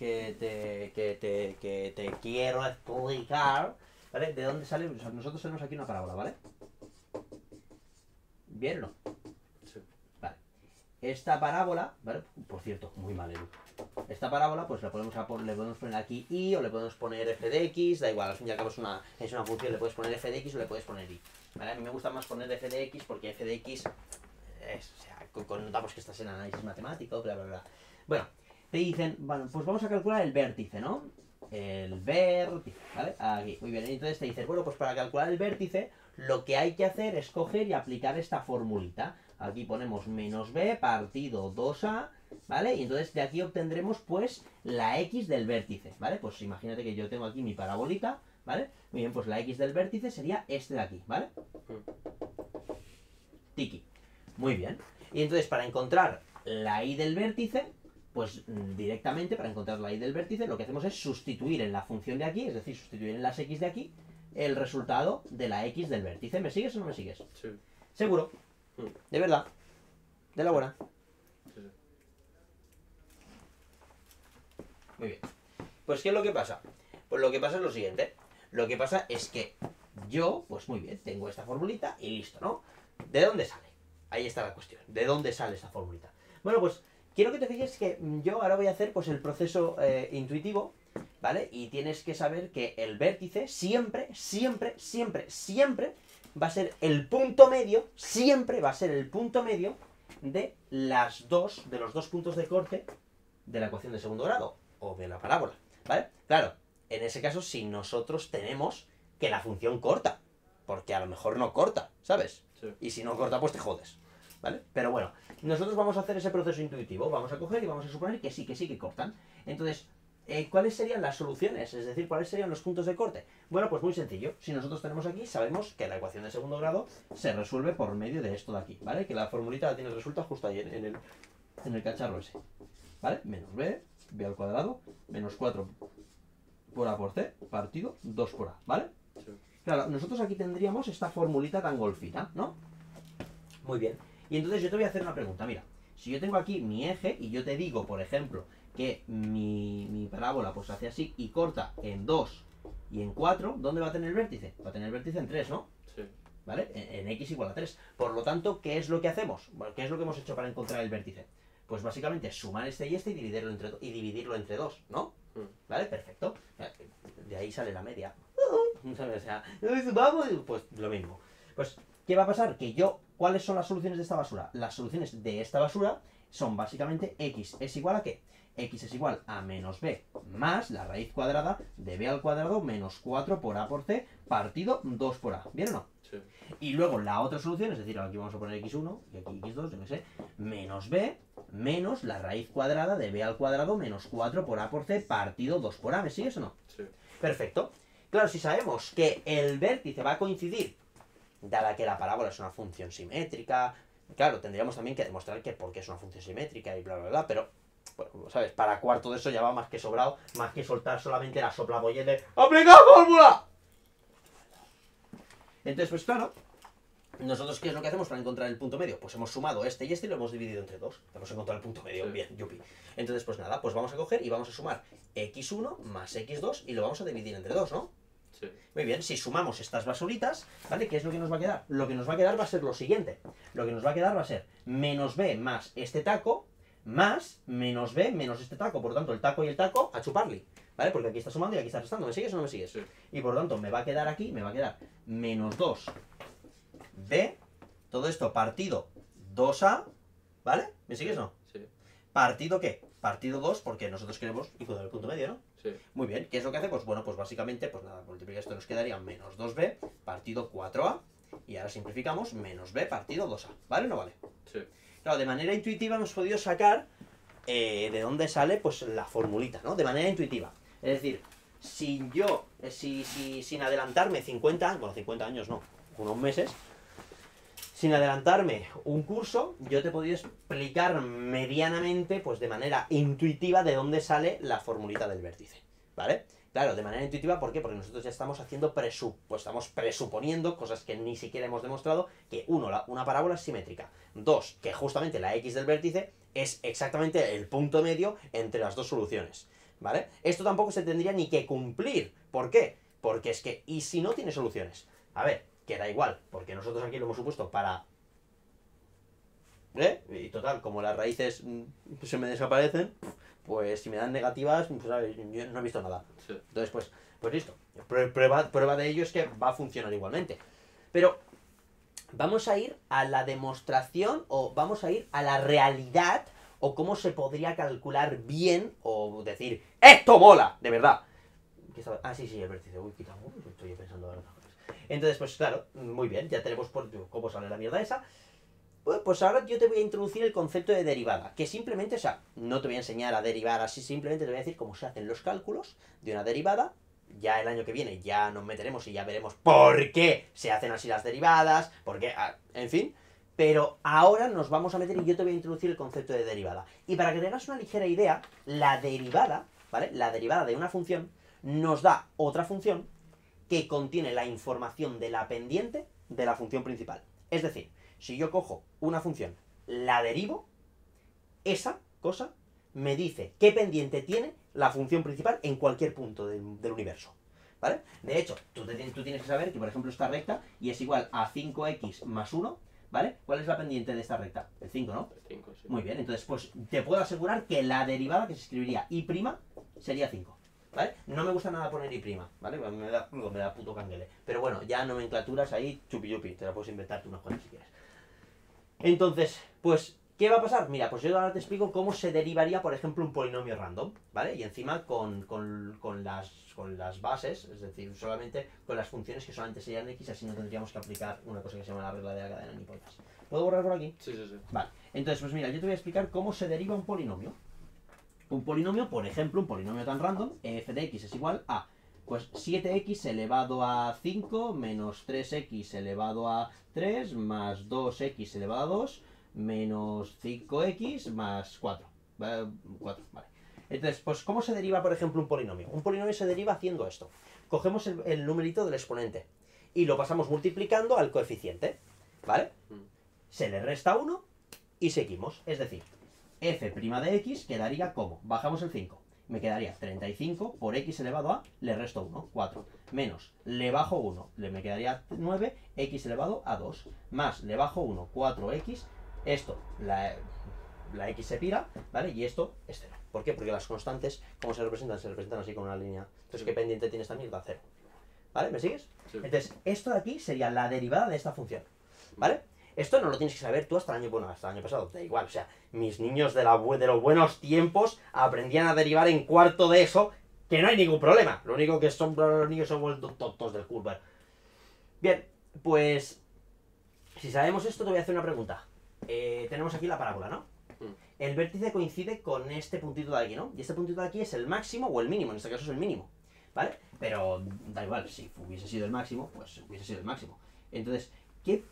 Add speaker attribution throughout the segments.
Speaker 1: que te, que te, que te quiero explicar, ¿vale? ¿De dónde sale? O sea, nosotros tenemos aquí una parábola, ¿vale? ¿Bien o no?
Speaker 2: Sí.
Speaker 1: Vale. Esta parábola, ¿vale? Por cierto, muy mal, Edu. Esta parábola, pues la podemos le podemos poner aquí i o le podemos poner f de x, da igual, al fin y al cabo es una, es una función, le puedes poner f de x o le puedes poner i. ¿Vale? A mí me gusta más poner f de x porque f de x es, o sea, con- connotamos que estás en análisis matemático, bla, bla, bla. Bueno, te dicen, bueno, pues vamos a calcular el vértice, ¿no? El vértice, ¿vale? Aquí, muy bien. Entonces te dicen, bueno, pues para calcular el vértice, lo que hay que hacer es coger y aplicar esta formulita. Aquí ponemos menos b partido 2a, ¿vale? Y entonces de aquí obtendremos, pues, la x del vértice, ¿vale? Pues imagínate que yo tengo aquí mi parabolita, ¿vale? Muy bien, pues la x del vértice sería este de aquí, ¿vale? Tiki. Muy bien. Y entonces para encontrar la y del vértice, pues mm, directamente para encontrar la y del vértice lo que hacemos es sustituir en la función de aquí, es decir, sustituir en las x de aquí, el resultado de la x del vértice. ¿Me sigues o no me sigues?
Speaker 2: Sí.
Speaker 1: Seguro.
Speaker 2: Mm.
Speaker 1: De verdad. De la buena.
Speaker 2: Sí, sí.
Speaker 1: Muy bien. Pues, ¿qué es lo que pasa? Pues lo que pasa es lo siguiente. Lo que pasa es que yo, pues muy bien, tengo esta formulita y listo, ¿no? ¿De dónde sale? Ahí está la cuestión. ¿De dónde sale esta formulita? Bueno, pues quiero que te fijes que mm, yo ahora voy a hacer pues el proceso eh, intuitivo, ¿vale? Y tienes que saber que el vértice siempre, siempre, siempre, siempre va a ser el punto medio, siempre va a ser el punto medio de las dos, de los dos puntos de corte de la ecuación de segundo grado o de la parábola, ¿vale? Claro, en ese caso si nosotros tenemos que la función corta, porque a lo mejor no corta, ¿sabes?
Speaker 2: Sí.
Speaker 1: Y si no corta, pues te jodes, ¿vale? Pero bueno, nosotros vamos a hacer ese proceso intuitivo, vamos a coger y vamos a suponer que sí, que sí, que cortan. Entonces, eh, ¿cuáles serían las soluciones? Es decir, ¿cuáles serían los puntos de corte? Bueno, pues muy sencillo. Si nosotros tenemos aquí, sabemos que la ecuación de segundo grado se resuelve por medio de esto de aquí, ¿vale? Que la formulita la tienes resuelta justo ahí en, en el, en el cacharro ese, ¿vale? Menos b, b al cuadrado, menos 4 por a por c, partido 2 por a, ¿vale?
Speaker 2: Sí.
Speaker 1: Claro, nosotros aquí tendríamos esta formulita tan golfita, ¿no? Muy bien. Y entonces yo te voy a hacer una pregunta, mira. Si yo tengo aquí mi eje y yo te digo, por ejemplo, que mi, mi parábola pues hace así y corta en 2 y en 4, ¿dónde va a tener el vértice? Va a tener el vértice en 3, ¿no?
Speaker 2: Sí.
Speaker 1: ¿Vale? En, en x igual a 3. Por lo tanto, ¿qué es lo que hacemos? Bueno, ¿qué es lo que hemos hecho para encontrar el vértice? Pues básicamente sumar este y este y dividirlo entre, y dividirlo entre 2, ¿no?
Speaker 2: Mm.
Speaker 1: ¿Vale? Perfecto. De ahí sale la media. O sea, vamos, pues lo mismo. Pues, ¿qué va a pasar? Que yo, ¿cuáles son las soluciones de esta basura? Las soluciones de esta basura son básicamente x es igual a qué? x es igual a menos b más la raíz cuadrada de b al cuadrado menos 4 por a por c partido 2 por a. ¿Bien o no?
Speaker 2: Sí.
Speaker 1: Y luego la otra solución, es decir, aquí vamos a poner x1 y aquí x2, yo qué sé, menos b menos la raíz cuadrada de b al cuadrado menos 4 por a por c partido 2 por a. ¿Me sigues o no?
Speaker 2: Sí.
Speaker 1: Perfecto. Claro, si sabemos que el vértice va a coincidir, dada que la parábola es una función simétrica, claro, tendríamos también que demostrar que porque es una función simétrica y bla, bla, bla, pero, bueno, ¿sabes? Para cuarto de eso ya va más que sobrado, más que soltar solamente la soplaboye de ¡Aplica fórmula! Entonces, pues claro, nosotros, ¿qué es lo que hacemos para encontrar el punto medio? Pues hemos sumado este y este y lo hemos dividido entre dos. Hemos encontrado el punto medio.
Speaker 2: Sí.
Speaker 1: Bien, yupi. Entonces, pues nada, pues vamos a coger y vamos a sumar x1 más x2 y lo vamos a dividir entre dos, ¿no?
Speaker 2: Sí.
Speaker 1: Muy bien, si sumamos estas basuritas, ¿vale? ¿Qué es lo que nos va a quedar? Lo que nos va a quedar va a ser lo siguiente. Lo que nos va a quedar va a ser menos b más este taco más menos b menos este taco. Por lo tanto, el taco y el taco a chuparle. ¿Vale? Porque aquí está sumando y aquí está restando. ¿Me sigues o no me sigues?
Speaker 2: Sí.
Speaker 1: Y por lo tanto, me va a quedar aquí, me va a quedar menos 2 b, todo esto partido 2a, ¿vale? ¿Me sigues o no?
Speaker 2: Sí.
Speaker 1: ¿Partido qué? Partido 2 porque nosotros queremos encontrar el punto medio, ¿no?
Speaker 2: Sí.
Speaker 1: Muy bien, ¿qué es lo que hace? Pues bueno, pues básicamente, pues nada, multiplica esto nos quedaría menos 2b partido 4a y ahora simplificamos menos b partido 2a, ¿vale o no vale?
Speaker 2: Sí.
Speaker 1: Claro, de manera intuitiva hemos podido sacar eh, de dónde sale pues la formulita, ¿no? De manera intuitiva. Es decir, si yo, eh, si, si, sin adelantarme 50 años, bueno, 50 años no, unos meses, sin adelantarme un curso, yo te he podido explicar medianamente, pues de manera intuitiva, de dónde sale la formulita del vértice, ¿vale? Claro, de manera intuitiva, ¿por qué? Porque nosotros ya estamos haciendo presu, pues estamos presuponiendo cosas que ni siquiera hemos demostrado, que uno, una parábola es simétrica, dos, que justamente la x del vértice es exactamente el punto medio entre las dos soluciones. ¿vale? Esto tampoco se tendría ni que cumplir. ¿Por qué? Porque es que, ¿y si no tiene soluciones? A ver, que da igual, porque nosotros aquí lo hemos supuesto para... ¿Eh? Y total, como las raíces mm, se me desaparecen, pues si me dan negativas, pues ¿sabes? yo no he visto nada.
Speaker 2: Sí.
Speaker 1: Entonces, pues, pues listo. Prue- Prueba, prueba de ello es que va a funcionar igualmente. Pero vamos a ir a la demostración o vamos a ir a la realidad o cómo se podría calcular bien o decir, ¡esto mola! De verdad. ¿Qué estaba- Ah, sí, sí, el vértice. Uy, quita, uy, estoy pensando ahora. Entonces, pues claro, muy bien, ya tenemos por cómo sale la mierda esa. Pues- Pues ahora yo te voy a introducir el concepto de derivada, que simplemente, o sea, no te voy a enseñar a derivar así, simplemente te voy a decir cómo se hacen los cálculos de una derivada. Ya el año que viene ya nos meteremos y ya veremos por qué se hacen así las derivadas, por qué, ah, en fin. Pero ahora nos vamos a meter y yo te voy a introducir el concepto de derivada. Y para que tengas una ligera idea, la derivada, ¿vale? La derivada de una función nos da otra función que contiene la información de la pendiente de la función principal. Es decir, si yo cojo una función, la derivo, esa cosa me dice qué pendiente tiene la función principal en cualquier punto del, del universo. ¿Vale? De hecho, tú, te tienes- tú tienes que saber que, por ejemplo, esta recta y es igual a 5x más 1, ¿vale? ¿Cuál es la pendiente de esta recta? El 5, ¿no?
Speaker 2: Cinco, sí.
Speaker 1: Muy bien, entonces pues te puedo asegurar que la derivada que se escribiría y' sería 5. ¿Vale? No me gusta nada poner y', ¿vale? Me da, me da puto canguele. Pero bueno, ya nomenclaturas ahí, chupi chupi, te la puedes inventar tú unas cuantas si quieres. Entonces, pues, ¿qué va a pasar? Mira, pues yo ahora te explico cómo se derivaría, por ejemplo, un polinomio random, ¿vale? Y encima con, con, con las, con las bases, es decir, solamente con las funciones que solamente serían x, así no tendríamos que aplicar una cosa que se llama la regla de la cadena ni pollas. ¿Puedo borrar por aquí?
Speaker 2: Sí, sí, sí.
Speaker 1: Vale, entonces pues mira, yo te voy a explicar cómo se deriva un polinomio. Un polinomio, por ejemplo, un polinomio tan random, f de x es igual a pues 7x elevado a 5 menos 3x elevado a 3 más 2x elevado a 2 menos 5x más 4. ¿vale? 4, vale. Entonces, pues ¿cómo se deriva, por ejemplo, un polinomio? Un polinomio se deriva haciendo esto. Cogemos el, el numerito del exponente y lo pasamos multiplicando al coeficiente, ¿vale?
Speaker 2: Mm.
Speaker 1: Se le resta 1 y seguimos. Es decir, f' de x quedaría como, bajamos el 5, me quedaría 35 por x elevado a, le resto 1, 4, menos, le bajo 1, le me quedaría 9, x elevado a 2, más, le bajo 1, 4x, esto, la, la x se pira, ¿vale? Y esto es 0. ¿Por qué? Porque las constantes, ¿cómo se representan? Se representan así con una línea. Entonces, ¿qué pendiente tiene esta mierda? 0. ¿Vale? ¿Me sigues?
Speaker 2: Sí.
Speaker 1: Entonces, esto de aquí sería la derivada de esta función. ¿Vale? Esto no lo tienes que saber tú hasta el año, bueno, hasta el año pasado, da igual. O sea, mis niños de, la, de los buenos tiempos aprendían a derivar en cuarto de eso, que no hay ningún problema. Lo único que son los niños son vueltos tontos del curva. Bien, pues si sabemos esto, te voy a hacer una pregunta. Eh, tenemos aquí la parábola, ¿no?
Speaker 2: Mm.
Speaker 1: El vértice coincide con este puntito de aquí, ¿no? Y este puntito de aquí es el máximo o el mínimo, en este caso es el mínimo, ¿vale? Pero da igual, si hubiese sido el máximo, pues hubiese sido el máximo. Entonces, ¿qué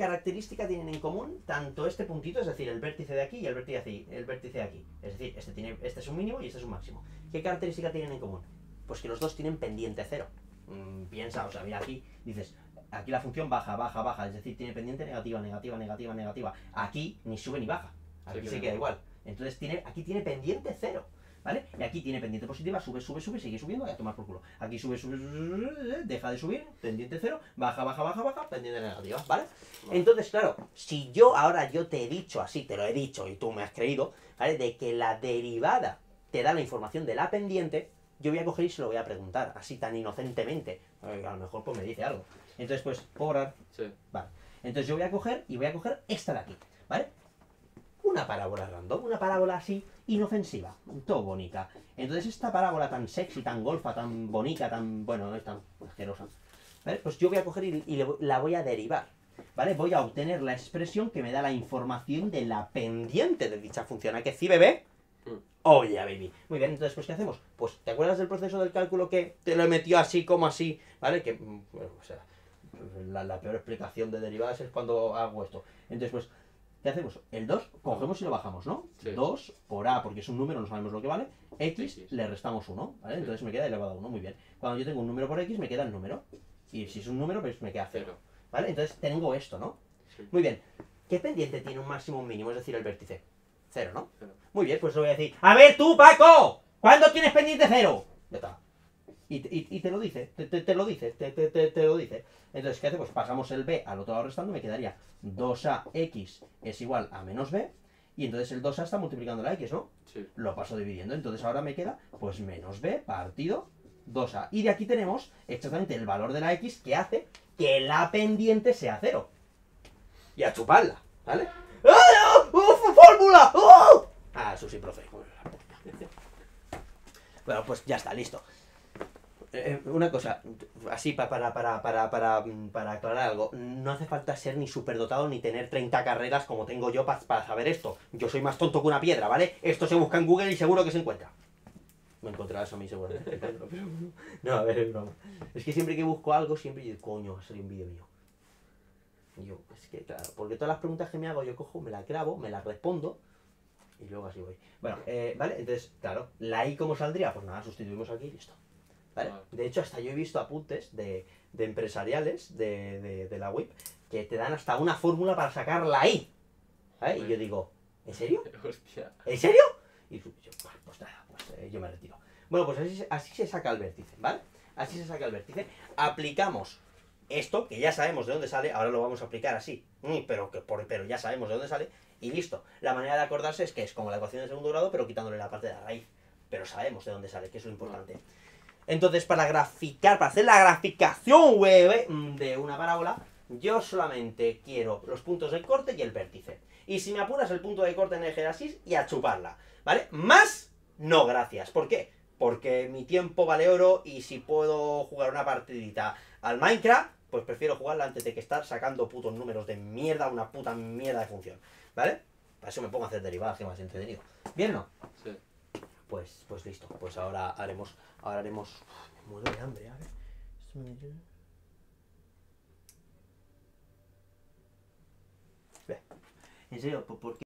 Speaker 1: característica tienen en común tanto este puntito, es decir, el vértice de aquí y el vértice de aquí? El vértice de aquí. Es decir, este, tiene, este es un mínimo y este es un máximo. ¿Qué característica tienen en común? Pues que los dos tienen pendiente cero. Mm, piensa, o sea, mira aquí, dices, aquí la función baja, baja, baja, es decir, tiene pendiente negativa, negativa, negativa, negativa. Aquí ni sube ni baja, aquí
Speaker 2: Sí,
Speaker 1: se queda igual. Entonces tiene, aquí tiene pendiente cero, ¿vale? Y aquí tiene pendiente positiva, sube, sube, sube, sigue subiendo y a tomar por culo. Aquí sube, sube, deja de subir, pendiente cero, baja, baja, baja, baja, pendiente negativa, ¿vale? Entonces, claro, si yo ahora yo te he dicho así, te lo he dicho y tú me has creído, ¿vale? De que la derivada te da la información de la pendiente, yo voy a coger y se lo voy a preguntar, así tan inocentemente. A lo mejor pues me dice algo. Entonces, pues, borrar.
Speaker 2: Sí.
Speaker 1: Vale. Entonces yo voy a coger y voy a coger esta de aquí, ¿vale? Una parábola random, una parábola así inofensiva, todo bonita. Entonces esta parábola tan sexy, tan golfa, tan bonita, tan, bueno, no es tan asquerosa, ¿vale? Pues yo voy a coger y, y le la voy a derivar, ¿vale? Voy a obtener la expresión que me da la información de la pendiente de dicha función. ¿A que sí, bebé?
Speaker 2: Mm.
Speaker 1: Oh, yeah, baby. Muy bien, entonces, pues, ¿qué hacemos? Pues, ¿te acuerdas del proceso del cálculo que te lo he metido así como así? ¿Vale? Que, mm, bueno, o sea, la, la peor explicación de derivadas es cuando hago esto. Entonces, pues, ¿qué hacemos? El 2 cogemos y lo bajamos, ¿no?
Speaker 2: Sí.
Speaker 1: 2 por A, porque es un número, no sabemos lo que vale. X, le restamos 1, ¿vale? Entonces me queda elevado a 1, muy bien. Cuando yo tengo un número por X, me queda el número. Y si es un número, pues me queda 0,
Speaker 2: Cero.
Speaker 1: ¿vale? Entonces tengo esto, ¿no? Muy bien. ¿Qué pendiente tiene un máximo un mínimo? Es decir, el vértice. Cero, ¿no?
Speaker 2: Cero.
Speaker 1: Muy bien, pues lo voy a decir. ¡A ver tú, Paco! ¿Cuándo tienes pendiente cero? Ya está. Y, y- y te lo dice, te, te- te lo dice, te, te- te- te lo dice. Entonces, ¿qué hacemos? Pasamos el b al otro lado restando, me quedaría 2ax es igual a menos b, y entonces el 2a está multiplicando la x, ¿no?
Speaker 2: Sí.
Speaker 1: Lo paso dividiendo, entonces ahora me queda pues menos b partido 2a. Y de aquí tenemos exactamente el valor de la x que hace que la pendiente sea cero. Y a chuparla, ¿vale? ¡Ah! ¡Uf, ¡Fórmula! ¡Oh! Ah, eso sí, profe. Bueno, pues ya está, listo. Eh, una cosa, así pa- para, para, para, para, para aclarar algo, no hace falta ser ni superdotado ni tener 30 carreras como tengo yo pa- para saber esto. Yo soy más tonto que una piedra, ¿vale? Esto se busca en Google y seguro que se encuentra. Me encontrarás a mí pero- No, a ver, es broma. Es que siempre que busco algo, siempre digo, coño, va a salir un vídeo mío. Y yo, es que claro, porque todas las preguntas que me hago yo cojo, me las grabo, me las respondo y luego así voy. Bueno, eh, ¿vale? Entonces, claro, la I cómo saldría, pues nada, sustituimos aquí y listo. ¿Vale?
Speaker 2: Vale.
Speaker 1: De hecho, hasta yo he visto apuntes de, de empresariales de, de, de la web que te dan hasta una fórmula para sacar la I. ¿Vale? Y yo digo, ¿en serio?
Speaker 2: Hostia.
Speaker 1: ¿En serio? Y yo, "Bah, pues nada, pues eh, yo me retiro. Bueno, pues así, así se saca el vértice, ¿vale? Así se saca el vértice. Aplicamos esto, que ya sabemos de dónde sale, ahora lo vamos a aplicar así, mm, pero, que por, pero ya sabemos de dónde sale, y listo. La manera de acordarse es que es como la ecuación de segundo grado, pero quitándole la parte de la raíz. Pero sabemos de dónde sale, que es lo importante. Entonces, para graficar, para hacer la graficación web mm, de una parábola, yo solamente quiero los puntos de corte y el vértice. Y si me apuras el punto de corte en el asís y a chuparla, ¿vale? Más, no gracias. ¿Por qué? Porque mi tiempo vale oro y si puedo jugar una partidita al Minecraft, pues prefiero jugarla antes de que estar sacando putos números de mierda, una puta mierda de función, ¿vale? Para eso me pongo a hacer derivadas, que más entretenido. ¿Bien no?
Speaker 2: Sí.
Speaker 1: Pues, pues listo, pues ahora haremos, ahora haremos... Uf, me muero de hambre, a ver. Esto me- Ve. En serio, ¿por qué?